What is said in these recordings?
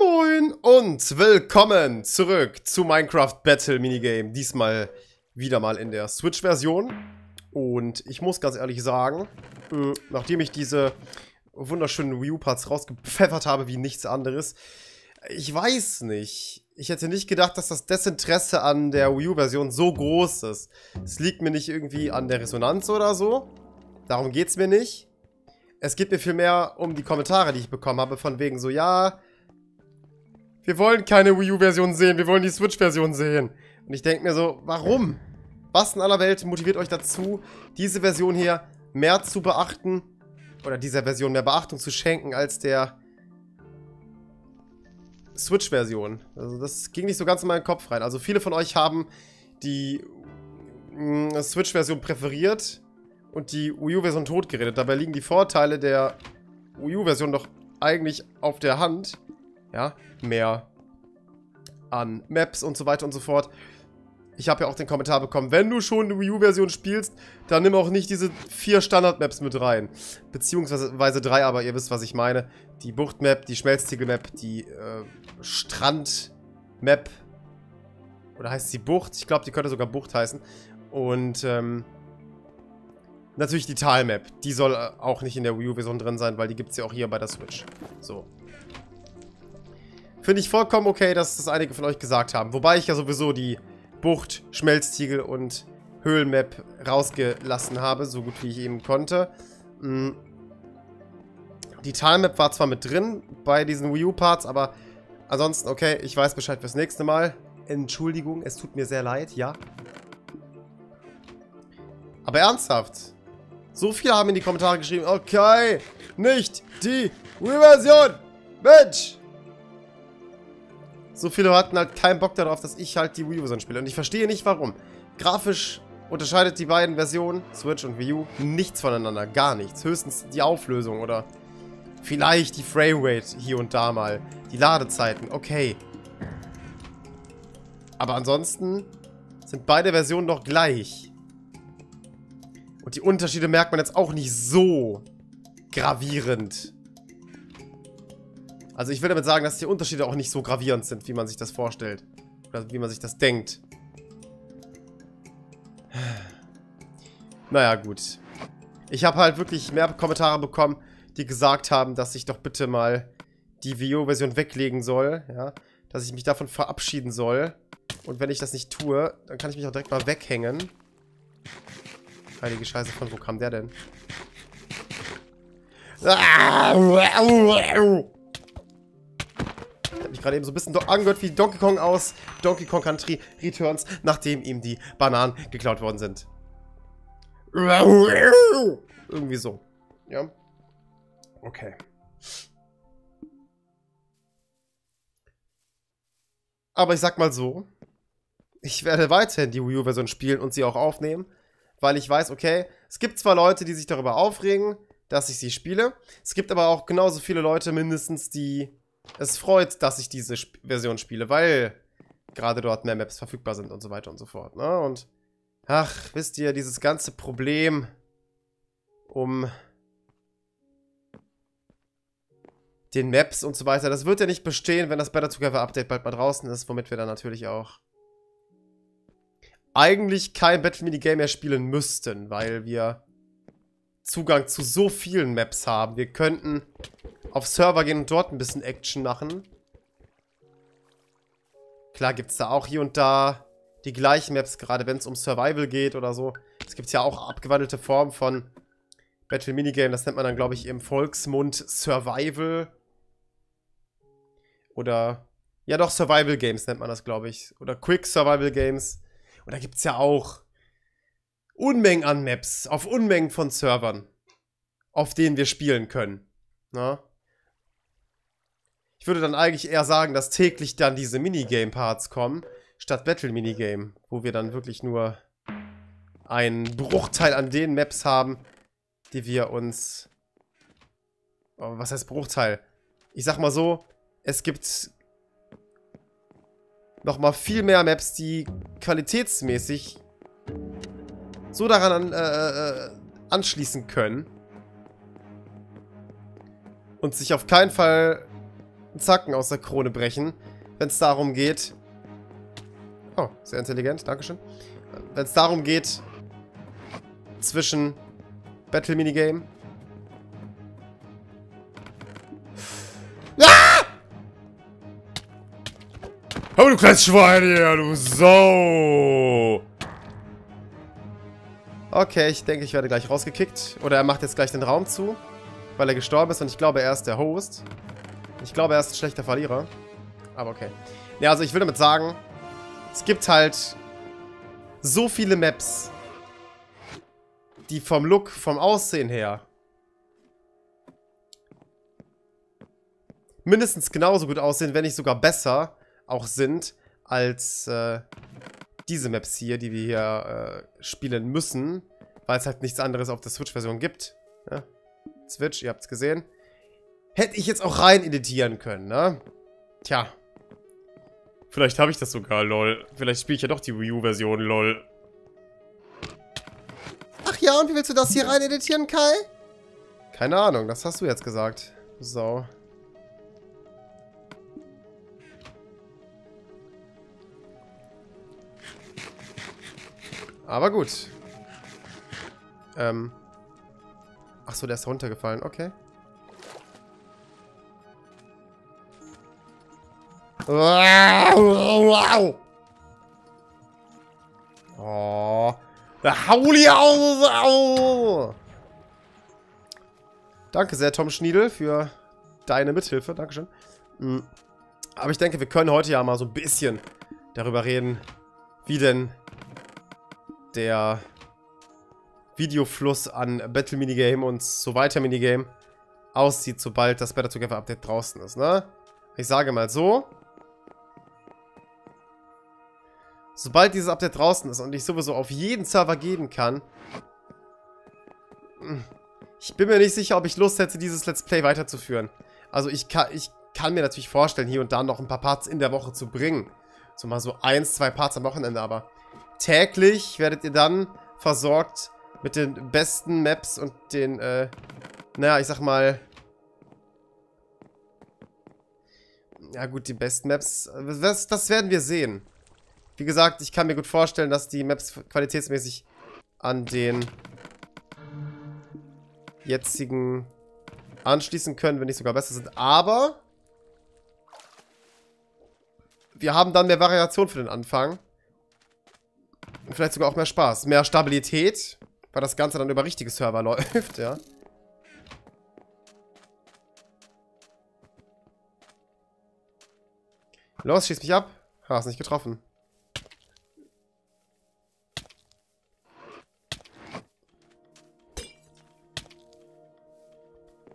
Moin und willkommen zurück zu Minecraft Battle Minigame. Diesmal wieder mal in der Switch-Version. Und ich muss ganz ehrlich sagen, mh, nachdem ich diese wunderschönen Wii U-Parts rausgepfeffert habe wie nichts anderes, ich weiß nicht. Ich hätte nicht gedacht, dass das Desinteresse an der Wii U-Version so groß ist. Es liegt mir nicht irgendwie an der Resonanz oder so. Darum geht es mir nicht. Es geht mir vielmehr um die Kommentare, die ich bekommen habe, von wegen so, ja, wir wollen keine Wii U-Version sehen, wir wollen die Switch-Version sehen. Und ich denke mir so, warum? Was in aller Welt motiviert euch dazu, diese Version hier mehr zu beachten oder dieser Version mehr Beachtung zu schenken als der Switch-Version? Also das ging nicht so ganz in meinen Kopf rein. Also viele von euch haben die mm, Switch-Version präferiert und die Wii U-Version totgeredet. Dabei liegen die Vorteile der Wii U-Version doch eigentlich auf der Hand. Ja, mehr an Maps und so weiter und so fort. Ich habe ja auch den Kommentar bekommen, wenn du schon die Wii U-Version spielst, dann nimm auch nicht diese vier Standard-Maps mit rein. Beziehungsweise drei, aber ihr wisst, was ich meine. Die Bucht-Map, die Schmelztiegel-Map, die äh, Strand-Map. Oder heißt sie Bucht? Ich glaube, die könnte sogar Bucht heißen. Und ähm, Natürlich die Tal-Map. Die soll äh, auch nicht in der Wii U-Version drin sein, weil die gibt es ja auch hier bei der Switch. So. Finde ich vollkommen okay, dass das einige von euch gesagt haben. Wobei ich ja sowieso die Bucht, Schmelztiegel und Höhlenmap rausgelassen habe, so gut wie ich eben konnte. Mm. Die Tal-Map war zwar mit drin bei diesen Wii U-Parts, aber ansonsten, okay, ich weiß Bescheid fürs nächste Mal. Entschuldigung, es tut mir sehr leid, ja. Aber ernsthaft, so viele haben in die Kommentare geschrieben, okay, nicht die Wii-Version. Mensch. So viele hatten halt keinen Bock darauf, dass ich halt die Wii-Version spiele. Und ich verstehe nicht, warum. Grafisch unterscheidet die beiden Versionen, Switch und Wii U, nichts voneinander. Gar nichts. Höchstens die Auflösung oder vielleicht die Framerate hier und da mal. Die Ladezeiten, okay. Aber ansonsten sind beide Versionen doch gleich. Und die Unterschiede merkt man jetzt auch nicht so gravierend. Also ich will damit sagen, dass die Unterschiede auch nicht so gravierend sind, wie man sich das vorstellt. Oder wie man sich das denkt. Naja, gut. Ich habe halt wirklich mehr Kommentare bekommen, die gesagt haben, dass ich doch bitte mal die Vio-Version weglegen soll. Ja, dass ich mich davon verabschieden soll. Und wenn ich das nicht tue, dann kann ich mich auch direkt mal weghängen. Heilige Scheiße, von wo kam der denn? Ich hab mich gerade eben so ein bisschen angehört wie Donkey Kong aus Donkey Kong Country Returns, nachdem ihm die Bananen geklaut worden sind. Irgendwie so. Ja. Okay. Aber ich sag mal so, ich werde weiterhin die Wii U-Version spielen und sie auch aufnehmen weil ich weiß, okay, es gibt zwar Leute, die sich darüber aufregen, dass ich sie spiele. Es gibt aber auch genauso viele Leute mindestens, die es freut, dass ich diese Sp Version spiele, weil gerade dort mehr Maps verfügbar sind und so weiter und so fort. Ne? Und ach, wisst ihr, dieses ganze Problem um den Maps und so weiter, das wird ja nicht bestehen, wenn das Better Together Update bald mal draußen ist, womit wir dann natürlich auch eigentlich kein Battle Minigame mehr spielen müssten, weil wir Zugang zu so vielen Maps haben. Wir könnten auf Server gehen und dort ein bisschen Action machen. Klar gibt es da auch hier und da die gleichen Maps, gerade wenn es um Survival geht oder so. Es gibt ja auch abgewandelte Formen von Battle Minigame. Das nennt man dann, glaube ich, im Volksmund Survival. Oder, ja doch, Survival Games nennt man das, glaube ich. Oder Quick Survival Games. Und da gibt es ja auch Unmengen an Maps auf Unmengen von Servern, auf denen wir spielen können. Na? Ich würde dann eigentlich eher sagen, dass täglich dann diese Minigame-Parts kommen, statt Battle-Minigame, wo wir dann wirklich nur einen Bruchteil an den Maps haben, die wir uns... Oh, was heißt Bruchteil? Ich sag mal so, es gibt nochmal viel mehr Maps, die qualitätsmäßig so daran äh, äh, anschließen können. Und sich auf keinen Fall Zacken aus der Krone brechen, wenn es darum geht... Oh, sehr intelligent, Dankeschön. Wenn es darum geht, zwischen Battle Minigame... Ah! Oh, du kleines Schwein hier, du Sau! Okay, ich denke, ich werde gleich rausgekickt. Oder er macht jetzt gleich den Raum zu, weil er gestorben ist. Und ich glaube, er ist der Host. Ich glaube, er ist ein schlechter Verlierer. Aber okay. Ja, also ich will damit sagen, es gibt halt so viele Maps, die vom Look, vom Aussehen her mindestens genauso gut aussehen, wenn nicht sogar besser auch sind als äh, diese Maps hier, die wir hier äh, spielen müssen, weil es halt nichts anderes auf der Switch-Version gibt. Ja? Switch, ihr habt es gesehen. Hätte ich jetzt auch rein editieren können, ne? Tja. Vielleicht habe ich das sogar, lol. Vielleicht spiele ich ja doch die Wii U-Version, lol. Ach ja, und wie willst du das hier rein editieren, Kai? Keine Ahnung, das hast du jetzt gesagt. So. Aber gut. Ähm. Achso, der ist runtergefallen. Okay. Oh. Hauli. Danke sehr, Tom Schniedel, für deine Mithilfe. Dankeschön. Hm. Aber ich denke, wir können heute ja mal so ein bisschen darüber reden, wie denn der Videofluss an Battle Minigame und so weiter Minigame aussieht, sobald das Better Together Update draußen ist, ne? Ich sage mal so. Sobald dieses Update draußen ist und ich sowieso auf jeden Server gehen kann, ich bin mir nicht sicher, ob ich Lust hätte, dieses Let's Play weiterzuführen. Also ich kann, ich kann mir natürlich vorstellen, hier und da noch ein paar Parts in der Woche zu bringen. So mal so eins, zwei Parts am Wochenende, aber täglich werdet ihr dann versorgt mit den besten Maps und den, äh, naja, ich sag mal, ja gut, die besten Maps, das, das werden wir sehen. Wie gesagt, ich kann mir gut vorstellen, dass die Maps qualitätsmäßig an den jetzigen anschließen können, wenn nicht sogar besser sind. Aber wir haben dann mehr Variation für den Anfang. Vielleicht sogar auch mehr Spaß. Mehr Stabilität, weil das Ganze dann über richtige Server läuft, ja. Los, schieß mich ab. Hast nicht getroffen.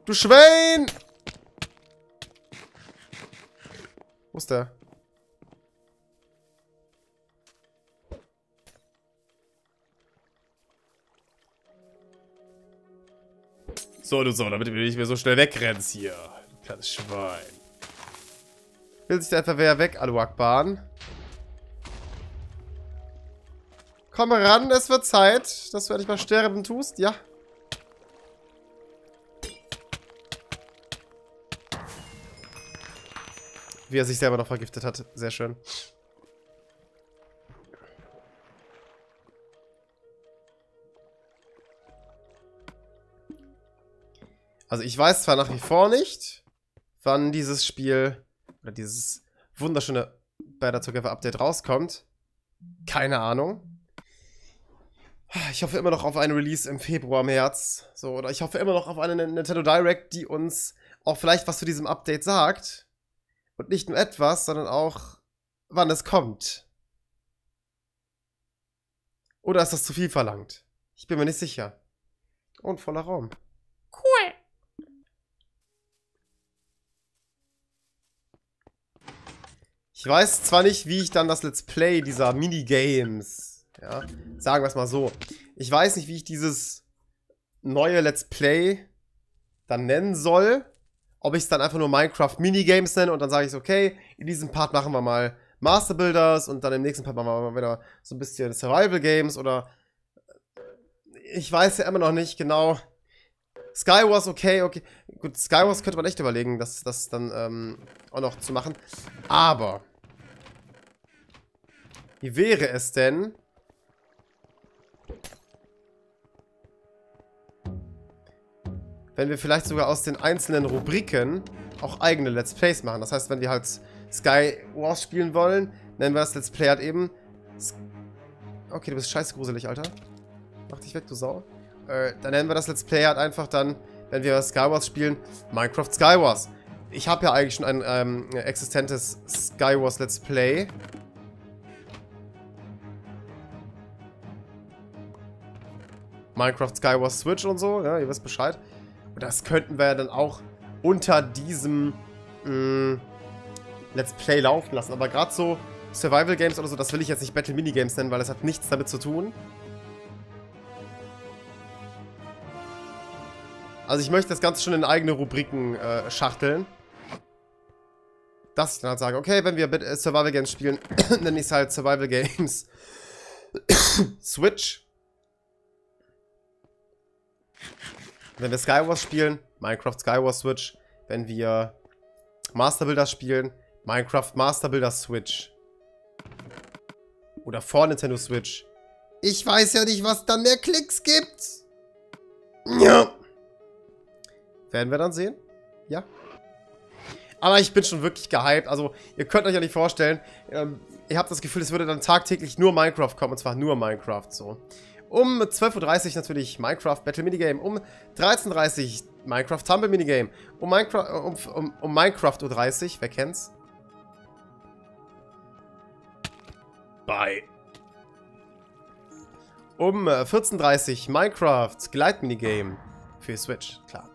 Du Schwein! Wo ist der? So, du so, damit du nicht mehr so schnell wegrennst hier. Du kleines Schwein. Will sich da einfach wer weg, Aluakbahn? Komm ran, es wird Zeit, dass du endlich mal sterben tust. Ja. Wie er sich selber noch vergiftet hat. Sehr schön. Also ich weiß zwar nach wie vor nicht, wann dieses Spiel oder dieses wunderschöne Better Together Update rauskommt. Keine Ahnung. Ich hoffe immer noch auf einen Release im Februar, März. So, oder ich hoffe immer noch auf eine Nintendo Direct, die uns auch vielleicht was zu diesem Update sagt. Und nicht nur etwas, sondern auch, wann es kommt. Oder ist das zu viel verlangt? Ich bin mir nicht sicher. Und voller Raum. Ich weiß zwar nicht, wie ich dann das Let's Play dieser Minigames, ja, sagen wir es mal so. Ich weiß nicht, wie ich dieses neue Let's Play dann nennen soll. Ob ich es dann einfach nur Minecraft Minigames nenne und dann sage ich, okay, in diesem Part machen wir mal Master Builders und dann im nächsten Part machen wir mal wieder so ein bisschen Survival Games oder ich weiß ja immer noch nicht genau, Skywars, okay, okay. Gut, Skywars könnte man echt überlegen, das, das dann ähm, auch noch zu machen. Aber, wie wäre es denn, wenn wir vielleicht sogar aus den einzelnen Rubriken auch eigene Let's Plays machen. Das heißt, wenn wir halt Sky Wars spielen wollen, nennen wir das Let's Play halt eben... Okay, du bist scheiße gruselig, Alter. Mach dich weg, du Sau. Äh, dann nennen wir das Let's Play halt einfach dann, wenn wir Skywars spielen, Minecraft Skywars. Ich habe ja eigentlich schon ein ähm, existentes Skywars Let's Play. Minecraft Skywars Switch und so, ja, ihr wisst Bescheid. Und das könnten wir ja dann auch unter diesem mh, mm, Let's Play laufen lassen. Aber gerade so Survival Games oder so, das will ich jetzt nicht Battle Minigames nennen, weil das hat nichts damit zu tun. Also ich möchte das Ganze schon in eigene Rubriken äh, schachteln. Dass ich dann halt sage, okay, wenn wir äh, Survival Games spielen, nenne ich es halt Survival Games Switch. Wenn wir Skywars spielen, Minecraft Skywars Switch. Wenn wir Master Builder spielen, Minecraft Master Builder Switch. Oder vor Nintendo Switch. Ich weiß ja nicht, was dann mehr Klicks gibt. Ja. Werden wir dann sehen? Ja. Aber ich bin schon wirklich gehypt. Also, ihr könnt euch ja nicht vorstellen, ähm, ihr habt das Gefühl, es würde dann tagtäglich nur Minecraft kommen. Und zwar nur Minecraft so. Um 12.30 Uhr natürlich Minecraft Battle Minigame. Um 13.30 Uhr Minecraft Tumble Minigame. Um, Minecraft, äh, um, um, um Minecraft Uhr wer kennt's? Bye. Um 14.30 Uhr Minecraft Glide Minigame. Für Switch, klar.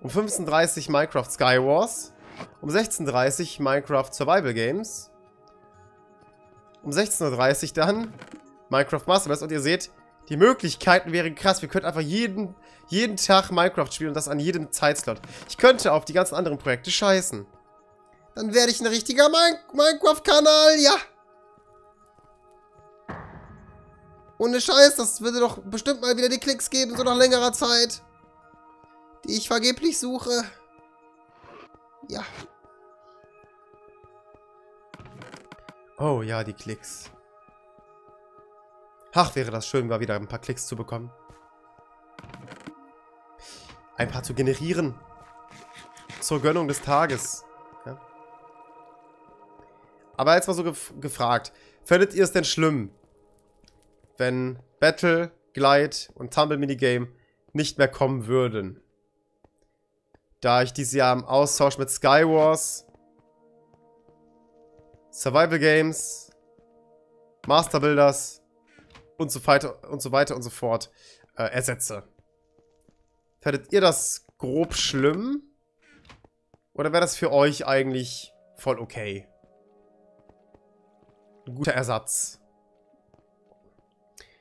Um 15.30 Uhr Minecraft Skywars. Um 16.30 Uhr Minecraft Survival Games. Um 16.30 Uhr dann Minecraft Master Und ihr seht, die Möglichkeiten wären krass. Wir könnten einfach jeden, jeden Tag Minecraft spielen und das an jedem Zeitslot. Ich könnte auf die ganzen anderen Projekte scheißen. Dann werde ich ein richtiger Min Minecraft-Kanal, ja. Ohne Scheiß, das würde doch bestimmt mal wieder die Klicks geben, so nach längerer Zeit. Die ich vergeblich suche. Ja. Oh ja, die Klicks. Ach, wäre das schön, mal wieder ein paar Klicks zu bekommen. Ein paar zu generieren. Zur Gönnung des Tages. Ja. Aber jetzt mal so gef gefragt. Fändet ihr es denn schlimm, wenn Battle, Glide und Tumble Minigame nicht mehr kommen würden? Da ich dieses Jahr im Austausch mit Skywars, Survival Games, Master Builders und so weiter und so weiter und so fort äh, ersetze. Fändet ihr das grob schlimm? Oder wäre das für euch eigentlich voll okay? Ein guter Ersatz.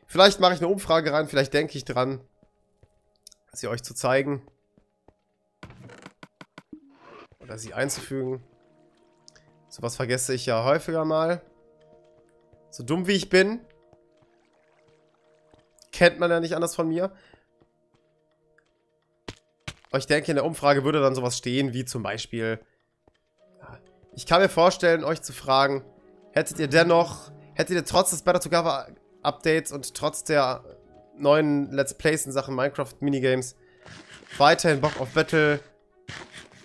Vielleicht mache ich eine Umfrage rein, vielleicht denke ich dran, sie euch zu zeigen. Oder sie einzufügen. Sowas vergesse ich ja häufiger mal. So dumm wie ich bin, kennt man ja nicht anders von mir. Aber ich denke, in der Umfrage würde dann sowas stehen, wie zum Beispiel... Ich kann mir vorstellen, euch zu fragen, hättet ihr dennoch, hättet ihr trotz des Better Together Updates und trotz der neuen Let's Plays in Sachen Minecraft Minigames weiterhin Bock auf Battle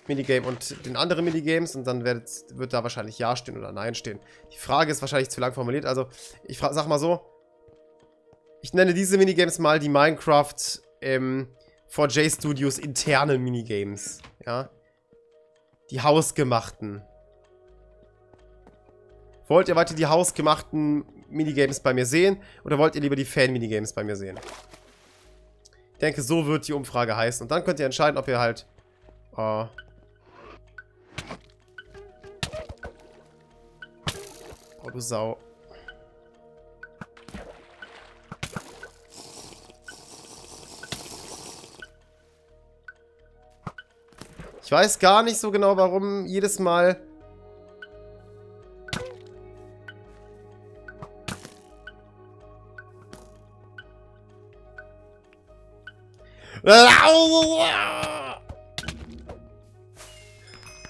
Minigame und den anderen Minigames und dann wird, wird da wahrscheinlich Ja stehen oder Nein stehen. Die Frage ist wahrscheinlich zu lang formuliert, also ich sag mal so, ich nenne diese Minigames mal die Minecraft ähm, 4J Studios internen Minigames. Ja. Die hausgemachten. Wollt ihr weiter die hausgemachten Minigames bei mir sehen? Oder wollt ihr lieber die Fan-Minigames bei mir sehen? Ich denke, so wird die Umfrage heißen. Und dann könnt ihr entscheiden, ob ihr halt... Äh, oh, du Sau. Ich weiß gar nicht so genau, warum jedes Mal...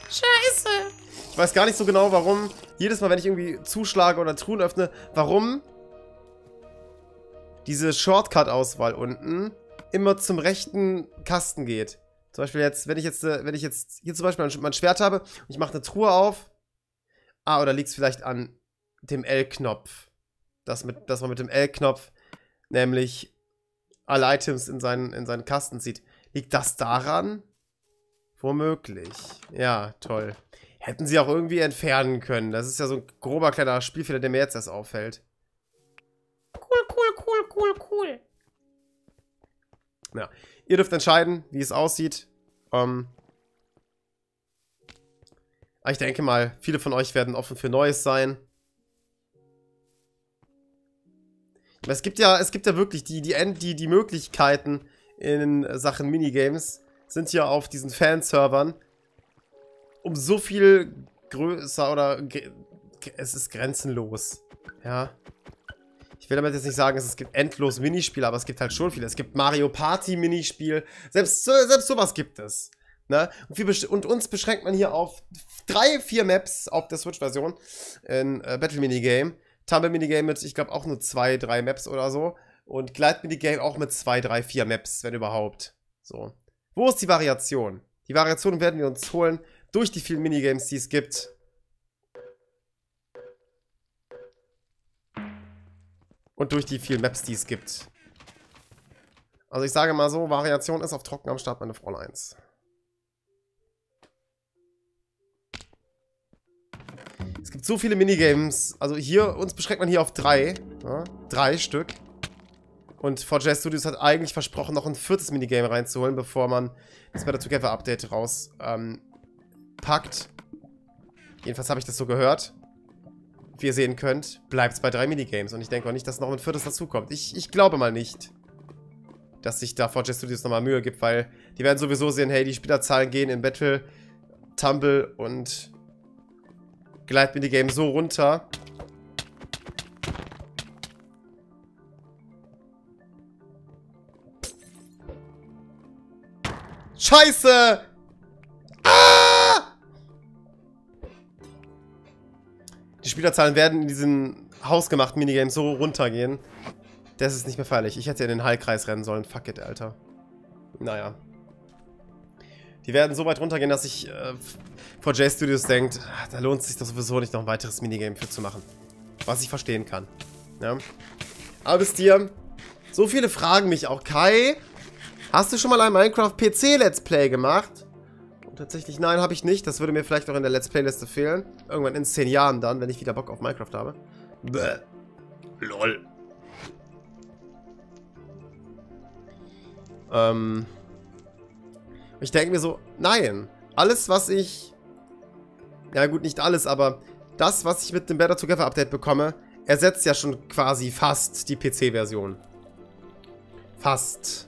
Scheiße. Ich weiß gar nicht so genau, warum jedes Mal, wenn ich irgendwie zuschlage oder Truhen öffne, warum diese Shortcut-Auswahl unten immer zum rechten Kasten geht. Zum Beispiel jetzt, wenn ich jetzt, äh, wenn ich jetzt hier zum Beispiel mein Schwert habe und ich mache eine Truhe auf. Ah, oder liegt es vielleicht an dem L-Knopf. Dass, dass man mit dem L-Knopf nämlich alle Items in seinen, in seinen Kasten sieht. Liegt das daran? Womöglich. Ja, toll. Hätten sie auch irgendwie entfernen können. Das ist ja so ein grober kleiner Spielfehler, der mir jetzt erst auffällt. Cool, cool, cool, cool, cool. Ja, ihr dürft entscheiden, wie es aussieht. Ähm ich denke mal, viele von euch werden offen für Neues sein. Es gibt ja, es gibt ja wirklich die, die, die, die Möglichkeiten in Sachen Minigames sind ja auf diesen Fanservern um so viel größer oder es ist grenzenlos. Ja. Ich will damit jetzt nicht sagen, es gibt endlos Minispiele, aber es gibt halt schon viele. Es gibt Mario Party Minispiel. Selbst, selbst sowas gibt es. Ne? Und, und, uns beschränkt man hier auf drei, vier Maps auf der Switch-Version in äh, Battle Minigame. Tumble Minigame mit, ich glaube, auch nur zwei, drei Maps oder so. Und Glide Minigame auch mit zwei, drei, vier Maps, wenn überhaupt. So. Wo ist die Variation? Die Variation werden wir uns holen durch die vielen Minigames, die es gibt. Und durch die vielen Maps, die es gibt. Also ich sage mal so, Variation ist auf Trocken am Start, meine 1. Es gibt so viele Minigames. Also hier, uns beschränkt man hier auf drei. Ja, drei Stück. Und 4J Studios hat eigentlich versprochen, noch ein viertes Minigame reinzuholen, bevor man das Better Together Update rauspackt. Ähm, Jedenfalls habe ich das so gehört wie ihr sehen könnt, bleibt es bei drei Minigames. Und ich denke auch nicht, dass noch ein viertes dazukommt. Ich, ich glaube mal nicht, dass sich da 4J Studios nochmal Mühe gibt, weil die werden sowieso sehen, hey, die Spielerzahlen gehen in Battle, Tumble und Glide Minigame so runter. Scheiße! Die Spielerzahlen werden in diesen hausgemachten Minigames so runtergehen. Das ist nicht mehr feierlich. Ich hätte in den Heilkreis rennen sollen. Fuck it, Alter. Naja. Die werden so weit runtergehen, dass ich äh, vor J-Studios denkt, ach, da lohnt es sich doch sowieso nicht, noch ein weiteres Minigame für zu machen. Was ich verstehen kann. Ja. Aber bis dir, so viele fragen mich auch. Kai, hast du schon mal ein Minecraft-PC-Let's Play gemacht? Tatsächlich, nein, habe ich nicht. Das würde mir vielleicht auch in der Let's Play-Liste fehlen. Irgendwann in 10 Jahren dann, wenn ich wieder Bock auf Minecraft habe. Bäh. Lol. Ähm. Ich denke mir so, nein. Alles, was ich... Ja gut, nicht alles, aber das, was ich mit dem Better Together Update bekomme, ersetzt ja schon quasi fast die PC-Version. Fast.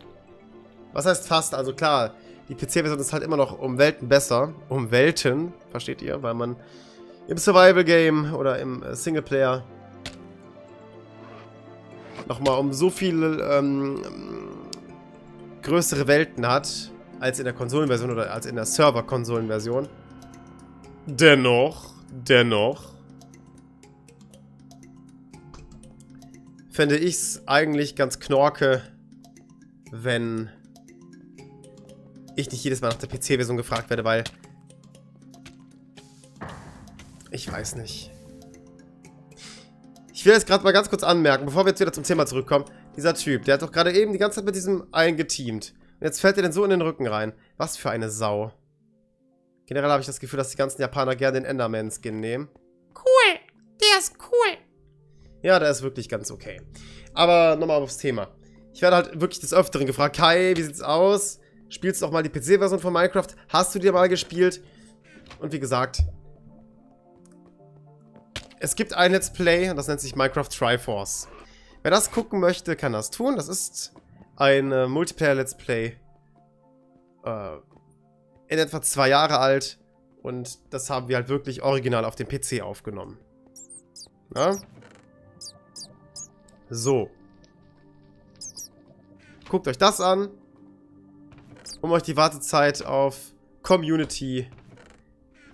Was heißt fast? Also klar, die PC-Version ist halt immer noch um Welten besser. Um Welten, versteht ihr? Weil man im Survival-Game oder im äh, Singleplayer nochmal um so viele ähm, größere Welten hat, als in der Konsolenversion oder als in der Server-Konsolenversion. Dennoch, dennoch, fände ich es eigentlich ganz knorke, wenn ich nicht jedes Mal nach der PC-Version gefragt werde, weil... Ich weiß nicht. Ich will jetzt gerade mal ganz kurz anmerken, bevor wir jetzt wieder zum Thema zurückkommen. Dieser Typ, der hat doch gerade eben die ganze Zeit mit diesem einen geteamt. Und jetzt fällt er denn so in den Rücken rein. Was für eine Sau. Generell habe ich das Gefühl, dass die ganzen Japaner gerne den Enderman-Skin nehmen. Cool. Der ist cool. Ja, der ist wirklich ganz okay. Aber nochmal aufs Thema. Ich werde halt wirklich des Öfteren gefragt, Kai, wie sieht's aus? Spielst du auch mal die PC-Version von Minecraft? Hast du dir mal gespielt? Und wie gesagt, es gibt ein Let's Play und das nennt sich Minecraft Triforce. Wer das gucken möchte, kann das tun. Das ist ein äh, Multiplayer-Let's Play. Äh, in etwa zwei Jahre alt. Und das haben wir halt wirklich original auf dem PC aufgenommen. Ja? So. Guckt euch das an. Um euch die Wartezeit auf Community,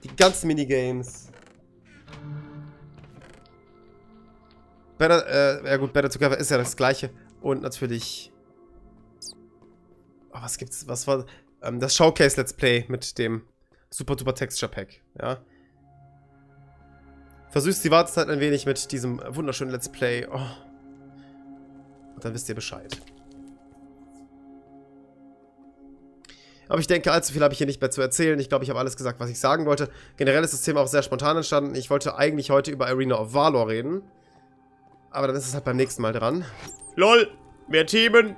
die ganzen Minigames. Better, äh, ja gut, Better Together ist ja das gleiche. Und natürlich... Oh, was gibt's, was war... Ähm, das Showcase Let's Play mit dem Super Duper Texture Pack, ja. Versüßt die Wartezeit ein wenig mit diesem wunderschönen Let's Play. Oh. Und dann wisst ihr Bescheid. Aber ich denke, allzu viel habe ich hier nicht mehr zu erzählen. Ich glaube, ich habe alles gesagt, was ich sagen wollte. Generell ist das Thema auch sehr spontan entstanden. Ich wollte eigentlich heute über Arena of Valor reden. Aber dann ist es halt beim nächsten Mal dran. LOL! Mehr Themen!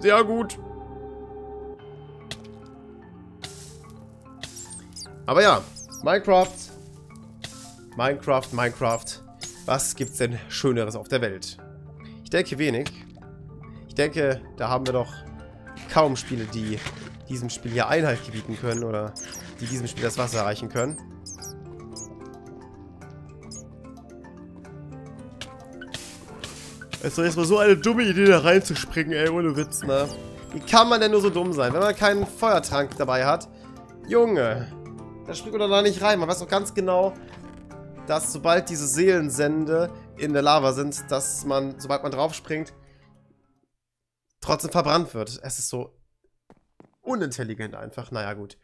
Sehr gut! Aber ja, Minecraft. Minecraft, Minecraft. Was gibt's denn Schöneres auf der Welt? Ich denke wenig. Ich denke, da haben wir doch kaum Spiele, die diesem Spiel hier Einhalt gebieten können oder die diesem Spiel das Wasser erreichen können. Es ist doch erstmal so eine dumme Idee, da reinzuspringen, ey, ohne Witz, ne? Wie kann man denn nur so dumm sein, wenn man keinen Feuertrank dabei hat? Junge, da springt man doch da nicht rein. Man weiß doch ganz genau, dass sobald diese Seelensende in der Lava sind, dass man, sobald man drauf springt, trotzdem verbrannt wird. Es ist so unintelligent einfach. Naja, gut.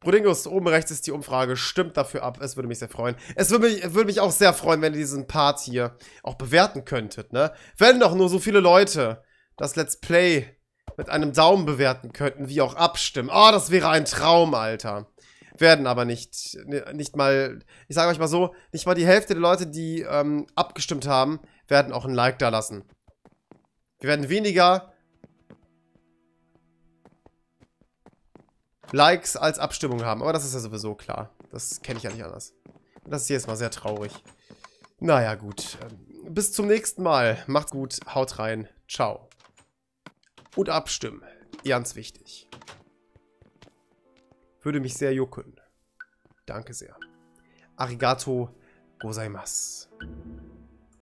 Brodingus, oben rechts ist die Umfrage. Stimmt dafür ab. Es würde mich sehr freuen. Es würde mich, würde mich auch sehr freuen, wenn ihr diesen Part hier auch bewerten könntet, ne? Wenn doch nur so viele Leute das Let's Play mit einem Daumen bewerten könnten, wie auch abstimmen. Oh, das wäre ein Traum, Alter. Werden aber nicht, nicht mal, ich sage euch mal so, nicht mal die Hälfte der Leute, die ähm, abgestimmt haben, werden auch ein Like da lassen. Wir werden weniger Likes als Abstimmung haben. Aber das ist ja sowieso klar. Das kenne ich ja nicht anders. Das ist jetzt mal sehr traurig. Naja, gut. Ähm, bis zum nächsten Mal. Macht's gut. Haut rein. Ciao. Und abstimmen. Ganz wichtig. Würde mich sehr jucken. Danke sehr. Arigato gozaimasu.